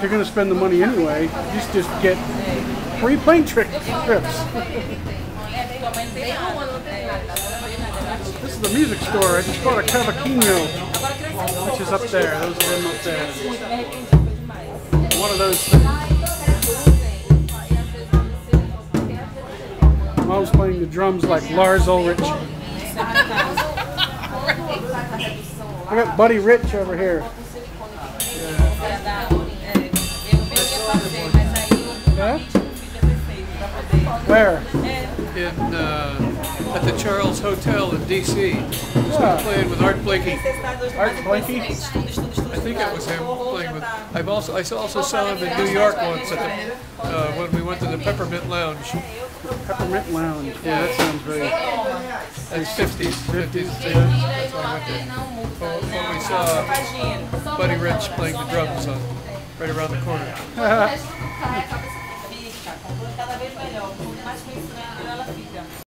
you're going to spend the money anyway, just just get free plane trick trips. This is the music store. I just bought a cavaquinho, which is up there. Those are them up there. One of those was playing the drums like Lars Ulrich. I got Buddy Rich over here. Yeah? Where? in uh, at the Charles Hotel in D.C. Yeah. playing with Art Blakey. Art Blakey? I think it was him playing with. I've also I also saw him in New York once at the, uh, when we went to the Peppermint Lounge. Peppermint Lounge. Yeah, that sounds very. That's 50s, 50s. That's why I went there. When when we saw Buddy Rich playing the drums on right around the corner.